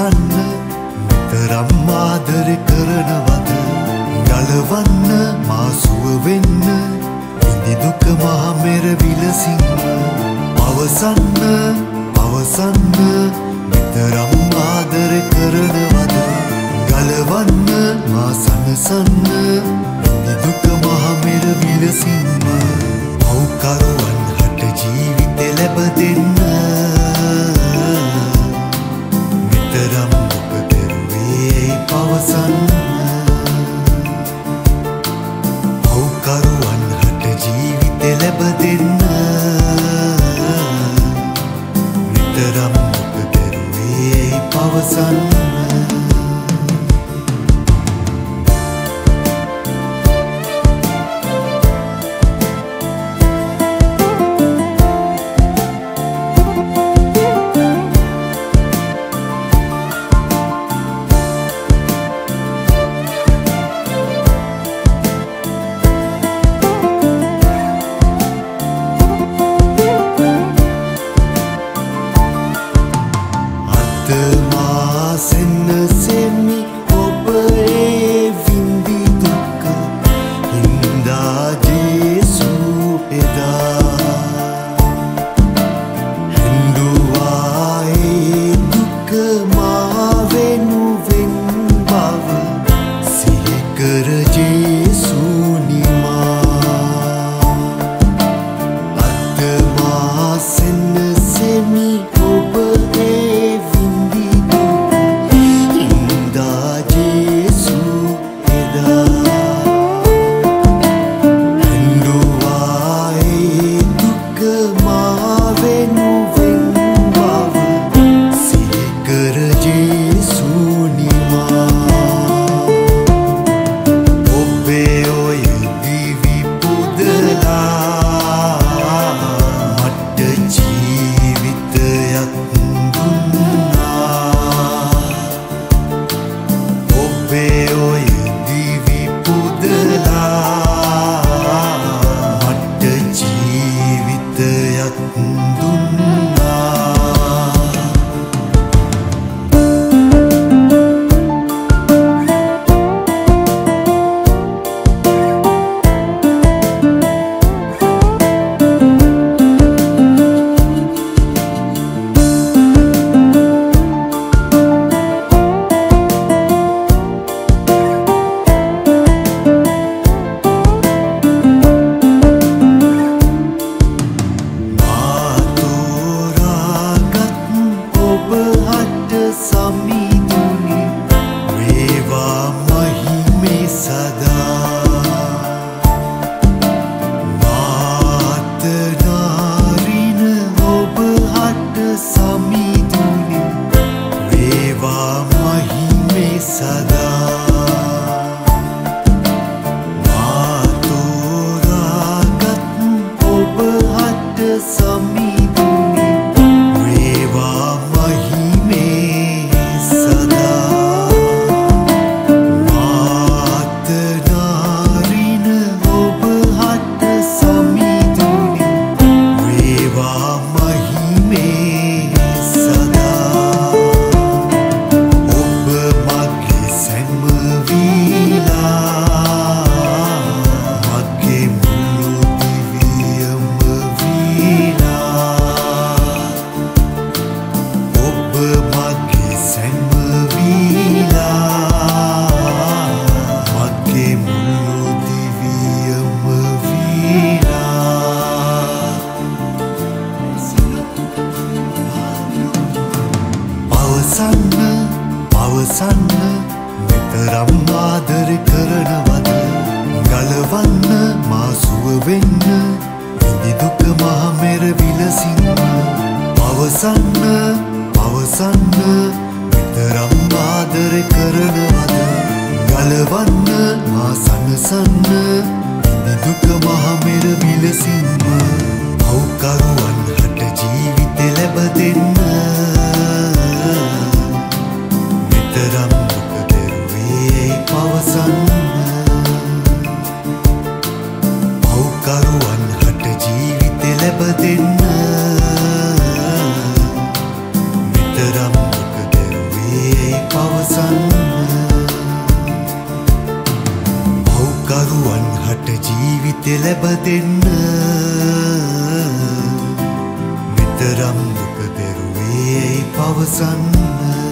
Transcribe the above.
අසන්න තරම් ආදර කරනවද? ගලවන්න මාසුව වෙන්න ඉදි දුක මහමෙර විලසින්න අවසන්න ලැබ දෙන්න. හරි කරනවද? ගලවන්න මාසුව වෙන්න ඉදි දුක මහමෙර විලසින්න පවසන්න පවසන්න. ලැබ දෙන්න මෙතරම් දුක දැරුවේයි පවසන්න.